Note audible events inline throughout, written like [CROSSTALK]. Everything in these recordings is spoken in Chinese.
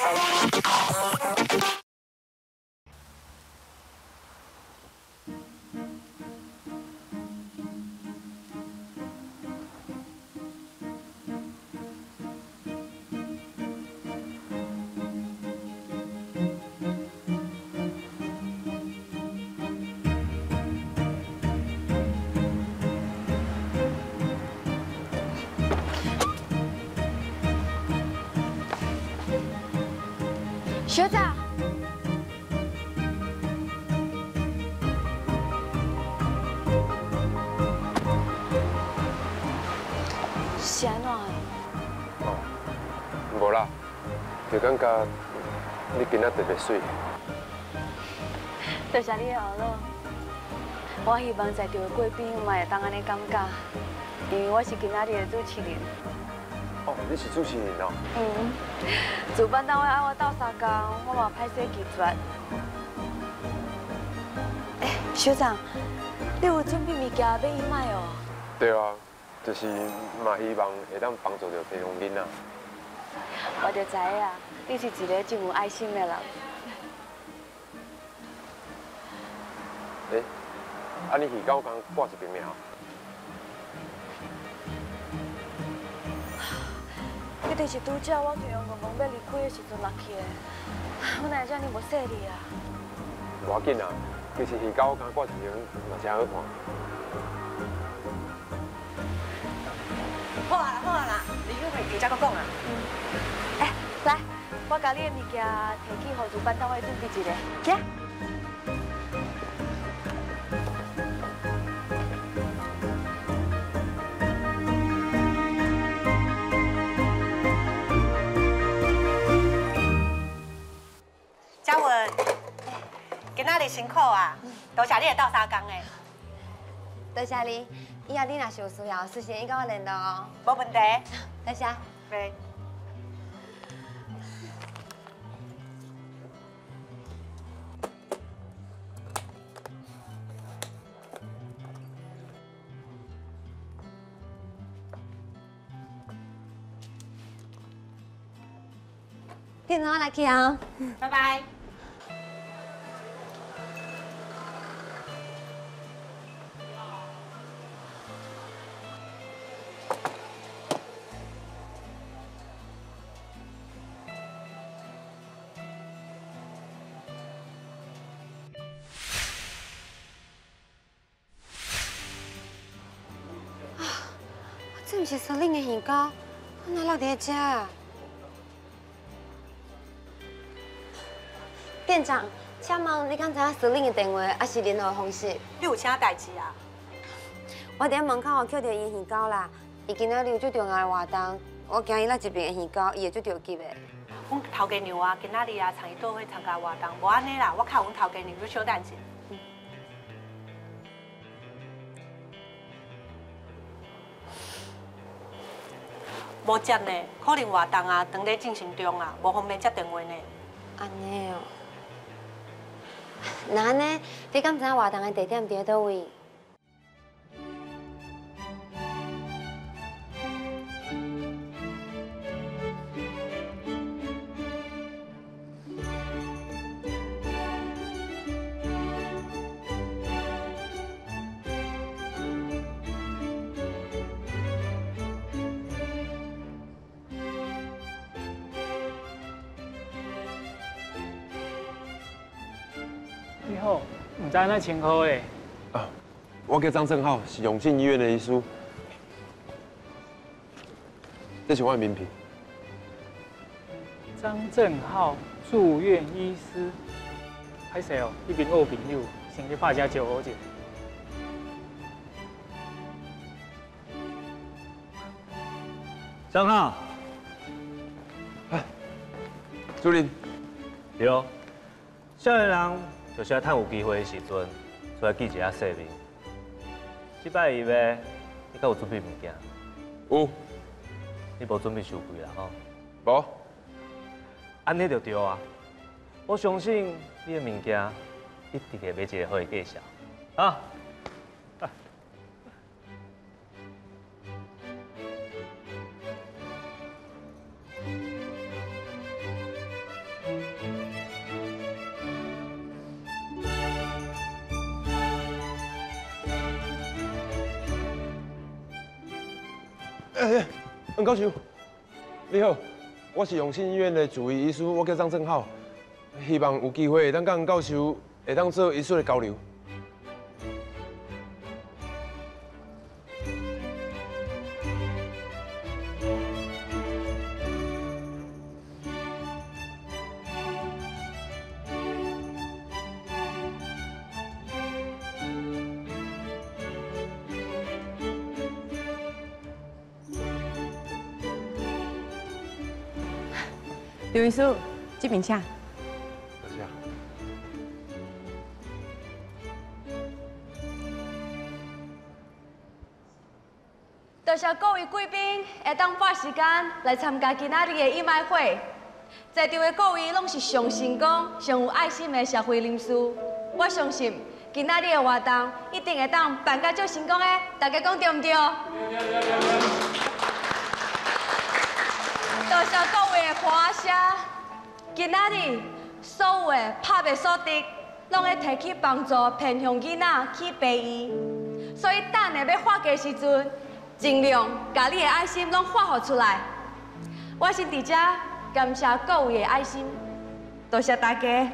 Bye. 学长，是安怎的？哦，无啦，就感觉你今仔特别水。多谢你的好乐。我希望在场的贵宾嘛会当安尼感觉，因为我是今仔日的主持人。哦，你是主持人哦。嗯，主办单位爱我斗三工，我嘛歹势拒绝。哎，学长，你有准备物件要伊买哦？对啊，就是嘛希望会当帮助到地方囡仔。我就知啊，你是一个真有爱心的人。哎，啊你鱼竿刚挂一边了？一定是拄只我去阳公公要离开的时阵落去的，我哪会遮尔无细力啊？无要紧啊，其实鱼竿刚挂一边嘛真好看。好啊好啊啦，离开会记再搁讲啊。哎，来，我把你的物件提去，给主办单位准备一下。行。辛苦啊，多谢你来斗三工诶，多谢你，以后你若是有需要，随时伊跟我联络哦。无问题。多谢。对。店长，来去啊。拜拜。是司令的鱼糕，我哪落伫遮啊？店长，请问你敢知影司令的电话，还是联络方式？你有啥代志啊？我伫门口有捡到伊的鱼糕啦，伊今仔日有最重要的活动，我惊伊落一边的鱼糕，伊会最着急的。阮头家娘啊，今仔日啊，参与倒会参加活动，无安尼啦，我靠阮头家娘，你小等者。无接呢，可能活动啊，正在进行中啊，无方便接电话呢。安尼哦，[LAUGHS] 那呢，你敢知影活动的地点伫咧倒位？好，唔知那称呼诶？啊，我叫张正浩，是永信医院的医师。这是我的名片。张正浩住院医师，歹势哦，一边二朋友，先去拍只招呼者。张浩，主任，对，少年人就是要趁有机会的时阵，出来见一下世面。这摆伊要，你敢有准备物件？有，你无准备收贵啦吼？无，安尼就对啊！我相信你的物件一定会买一个好的介绍啊！哎，恩教授，你好，我是永信医院的主治医师，我叫张正浩，希望有机会当甲黄教授会当做医术的交流。刘医师，这边请。多谢。多谢各位贵宾会当花时间来参加今仔日的义卖会，在场的各位拢是上成功、上有爱心的社会人士，我相信今仔日的活动一定会当办到足成功的，大家讲对唔对？多谢各位的花谢，今仔日所有的拍的所得，拢会提去帮助偏向囡仔去培医，所以等下要发的时阵，尽量把你的爱心拢发放出来。我先伫遮感谢各位的爱心，多谢大家。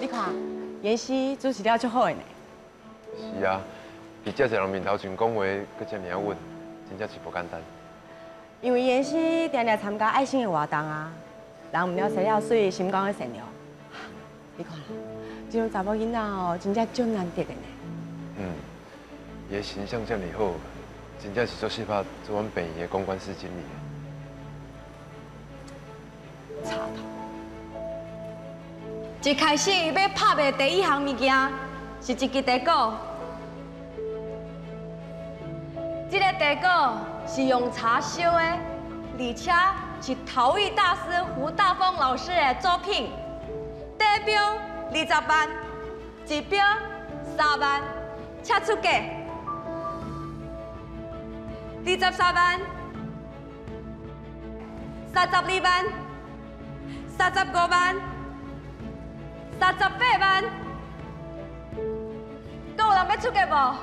你看，妍希主持了足好的呢。是啊，伫遮侪人面头前讲话，佮遮尔啊稳，真正是不简单。因为妍希定定参加爱心的活动啊，人唔了生了水，心肝的善良。你看啦，这种查某囡仔哦，真正足难得的呢。嗯，伊的形象遮尔好，真正是足适合做阮病院的公关室经理的。插头。一开始要拍的第一项物件是一支茶果，这个茶果是用茶烧的，而且是陶艺大师胡大峰老师的作品。第一标二十万，一标三万，请出价。二十三万，三十二万，三十五万。三十八万，搁有人要出价无？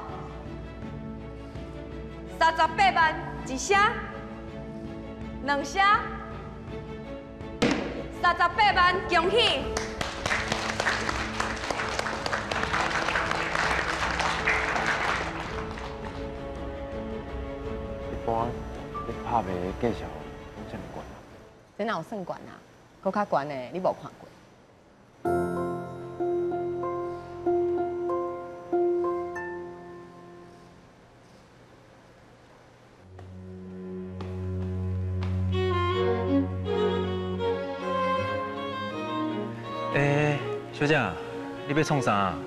三十八万一声，两声，三十八万，恭喜！一般你拍卖的价钱这么悬啊？真哪有算悬啊？搁较悬的你无看小姐，你要创啥啊？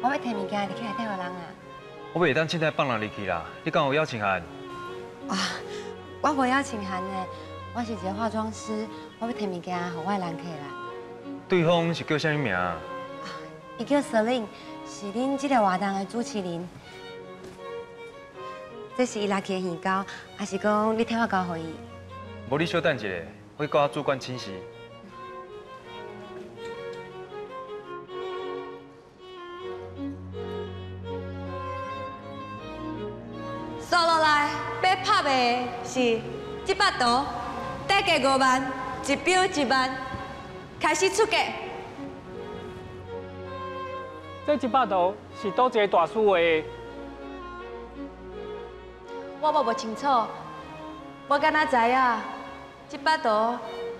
我要摕物件入去来带互人啊！我袂当凊彩放人入去啦，你敢有邀请函？啊，我无邀请函的，我是一个化妆师，我要摕物件互我的人客啦。对方是叫啥物名？伊叫 Selin，是恁这个活动的主持人。这是伊拉去的鱼糕，还是讲你替我交互伊？无你稍等一下，我去跟我主管请示。的是一百图，价格五万，一标一万，开始出价。这一百图是倒一个大师画的？我无无清楚，我敢若知影，这百图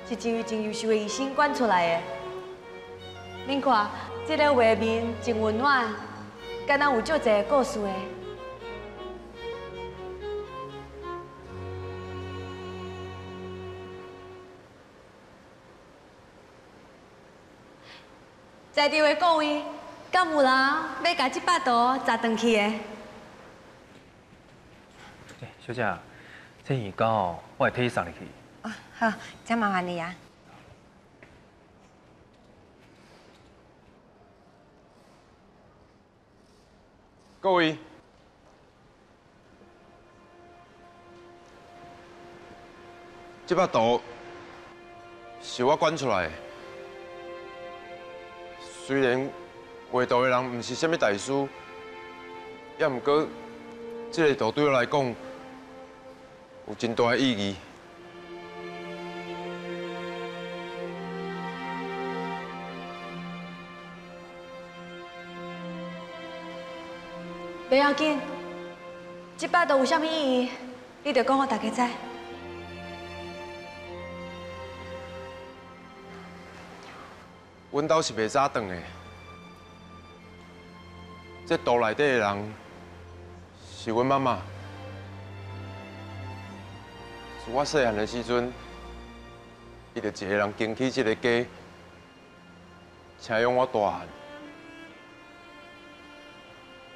是一位真优秀的医生管出来的。恁看，这个画面真温暖，敢若有足侪故事的。在场的各位，敢有人要甲这百刀砸断去的？小姐，这鱼糕哦，我会替你送入去。哦，好，真麻烦你啊。各位，这把刀是我管出来的。虽然画图的人毋是什么大师，也毋过，这个图对我来讲有真大的意义。不要紧，这摆图有啥物意义，你得讲我大家知。阮兜是袂早转的，这图内底的人是阮妈妈。是我细汉的时阵，伊就一个人经起这个家，请养我大汉。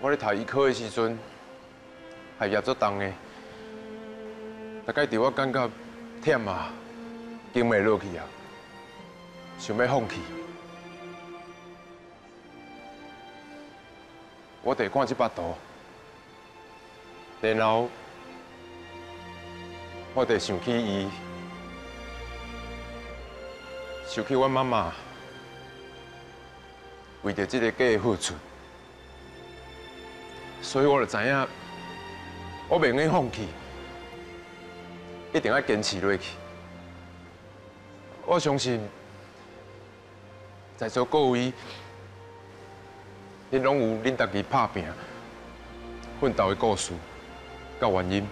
我咧读医科的时阵，学业做重的，大概伫我感觉忝啊，经袂落去啊，想要放弃。我得看这幅图，然后我得想起伊，想起我妈妈为着这个家的付出，所以我就知影，我袂用放弃，一定要坚持落去。我相信，在座各位。恁拢有恁家己拍拼、奋斗的故事，甲原因。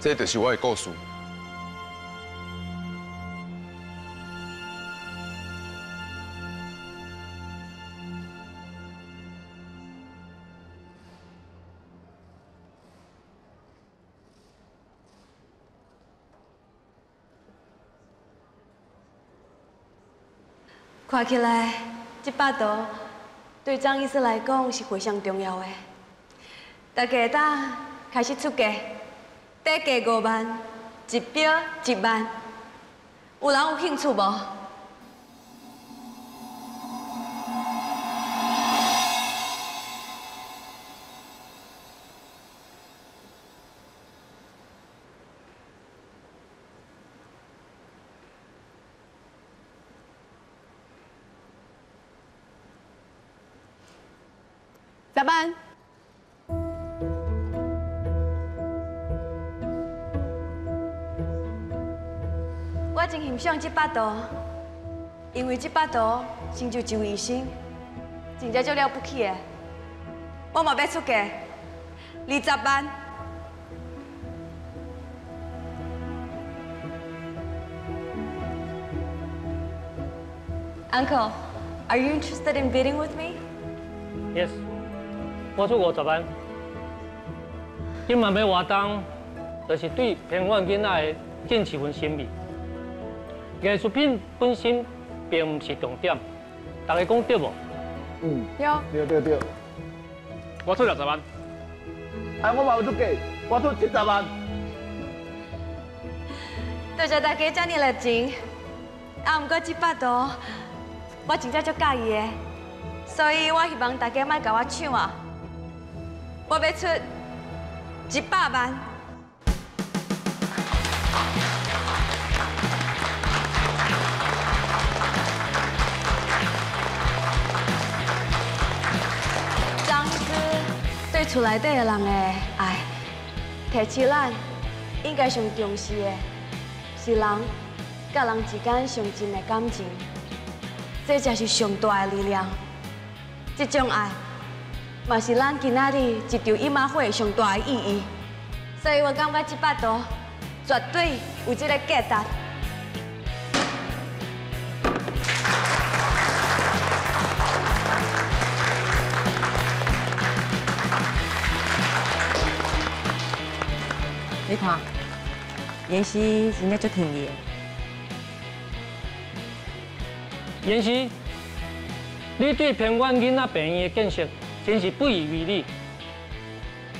这就是我的故事。看起来，这把图对张医师来讲是非常重要的。大家当开始出价，低价五万，一标一万，有人有兴趣无？十万，我真欣赏这把图，因为这把图成就一位医生，真正足了不起的。我嘛要出价二十万。Uncle, are you interested in bidding with me? Yes，我出五十万。今晚要活动，就是对偏远囡仔的建一份心意。艺术品本身并不是重点，大家讲对无？嗯，对，对对对。我出六十万。哎，我嘛有出价，我出七十万。多谢大家这么热情。啊，不过这百度我真正足介意的，所以我希望大家莫甲我抢啊！我要出一百万。张医师对厝内底的人的爱，提起咱应该上重视的，是人甲人之间上真的感情，这才是上大的力量。这种爱，嘛是咱今仔日一场义马会上大的意义。所以我感觉这把图绝对有这个价值。你看，妍希真正足挺伊的。妍希，你对偏远囡仔病院的建设真是不遗余力。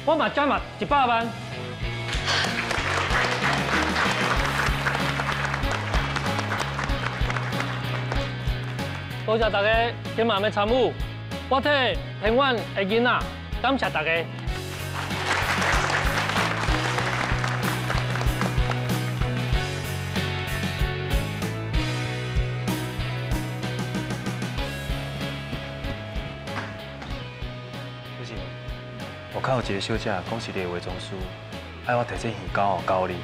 我嘛加嘛一百万。多谢大家今晚的参与，我替平远的囡仔感谢大家。我看有一个小姐 [SIGHS] 讲是你的化妆师，爱我提这鱼糕交你。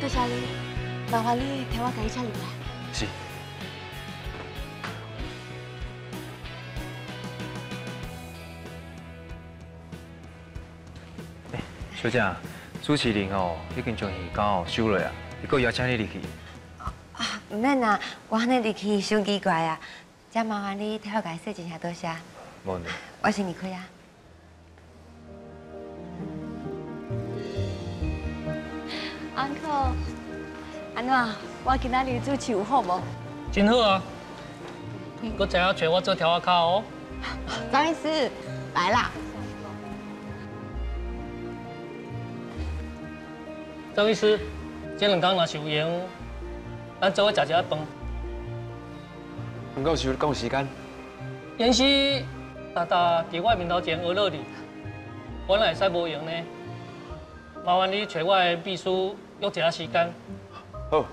多谢你，麻烦你替我甲伊请入来。是。欸小姐，主持人哦已经将鱼糕收落啊，伊搁邀请你入去。啊，唔免啦，我安尼入去伤奇怪啊，真麻烦你替我甲伊说一下多谢，无问题。我先离开啊。uncle，安怎？我今仔日主持有好无？真好啊！搁知影找我做条仔卡哦。张医师来啦，张医师，这两天若是有闲，咱做伙食一下饭。唔够收讲时间，延时大大伫我面头前学落哩，我哪会使无用呢？麻烦你找我的秘书约一下时间，好，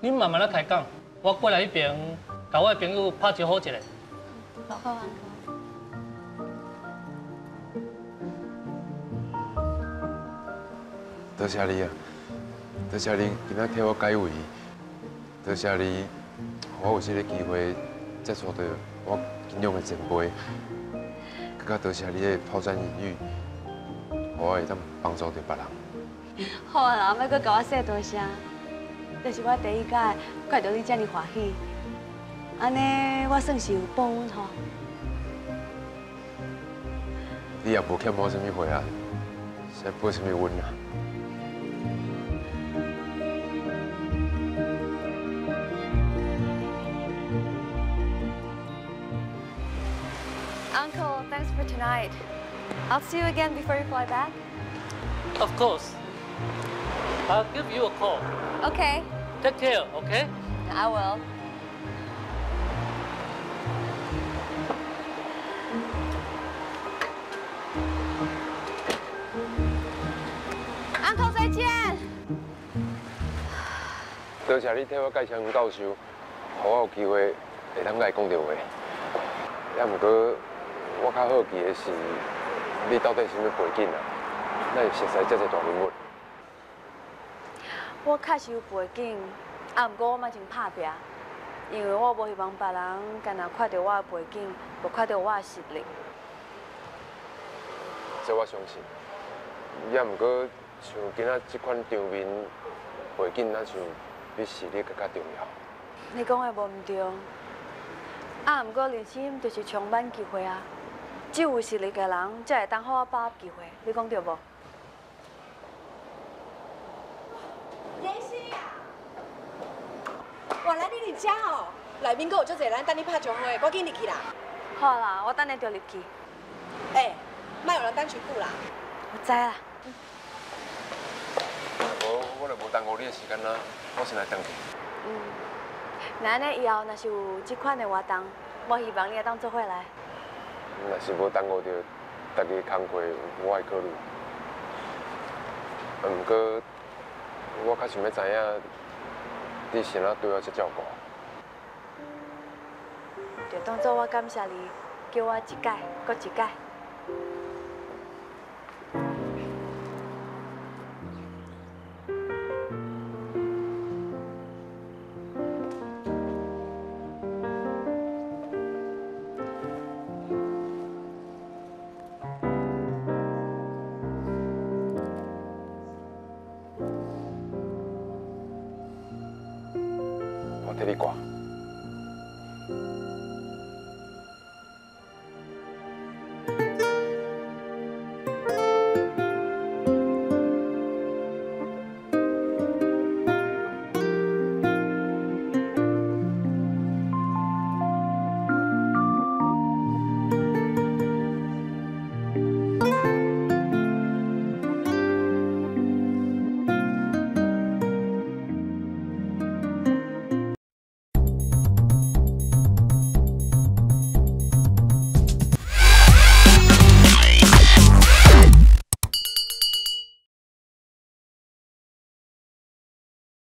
你慢慢来开讲，我过来迄边甲我的朋友拍招呼一下。好，uncle。多谢你啊，多谢你今仔替我解围，多谢你，我有这个机会接触到我敬仰的前辈，更加多谢你的抛砖引玉，我会当帮助到别人。好啊啦，莫搁甲我说多谢，这是我第一届看到你这么欢喜，安尼我算是有报恩吼。你也无欠我什么回啊，是报什么恩啊？tonight. I'll see you again before you fly back. Of course. I'll give you a call. Okay, Take care, okay? I will. Uncle 再见。多谢你替我介绍黄教授，予我有机会会当甲伊讲到话。也毋过， 我较好奇的是，你到底是什么背景啊？那会熟悉这个大人物？我确实有背景，啊，毋过我嘛真拍拼，因为我无希望别人干那看到我的背景，无看到我的实力。这我相信。也毋过，像今仔这款场面背景，那像比实力更加重要。你讲的无毋对，啊，毋过人生就是充满机会啊，只有实力的人才会当好好把握机会，你讲对无？妍希啊，原来你伫遮哦，内面阁有足侪人等你拍招呼的，赶紧入去啦。好啦，我等下就入去。哎，莫有人等伤久啦。我知啦。无，我就无耽误你的时间啦。我先来等去。嗯，那安尼以后若是有这款的活动，我希望你会当做伙来。若是无耽误到大家工课，我会考虑。啊，毋过我较想要知影，你是哪对我这照顾？就当做我感谢你，叫我一届，搁一届。